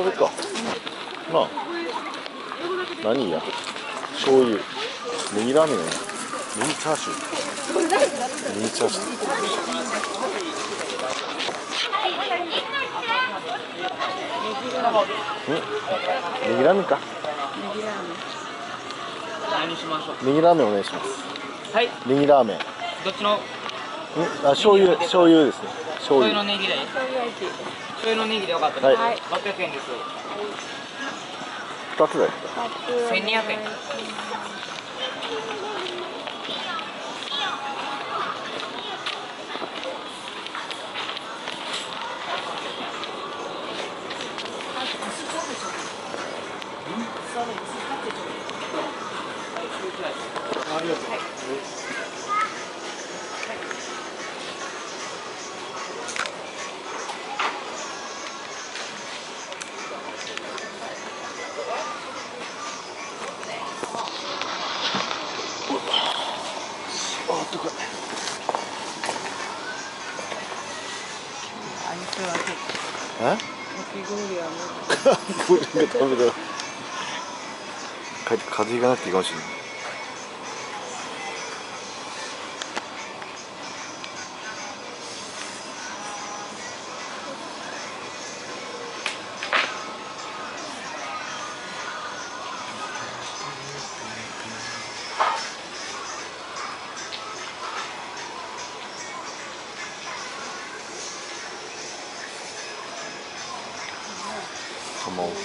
食べっか。なあ。何や。醤油。ネギラーメンや。なネギチャーシュー。ネギチャーシュー。ん。ネギラーメンか。何しましょネギラーメンお願いします。うはい。ネギラーメン。んどっちの？あ醤油醤油ですね。醤醤油油のネギで醤油のネギでよかったはい。です600円です。二つだよ。1200円。あえ？かき氷がダメだよ帰って風邪ひかなくていいかもしれない浜置き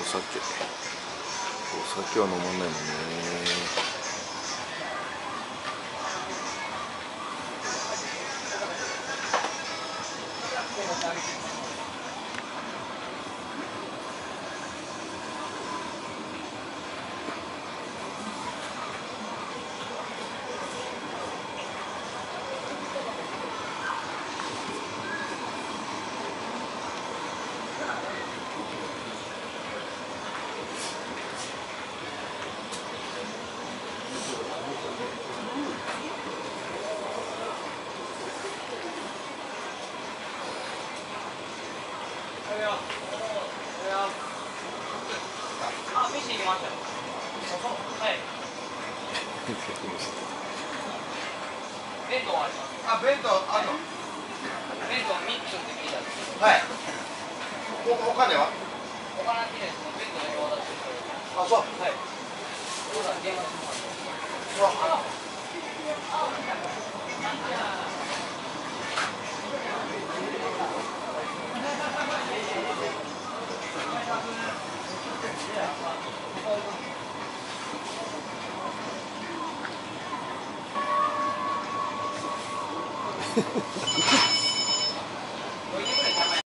お酒。お酒は飲まないもんね。あ飯行きましたよはい弁当ありますあ、弁当あるの弁当3つって聞いたんですはい。お金はお金きです弁当だけ渡してくれるあ、そう。はい。ハハハハ!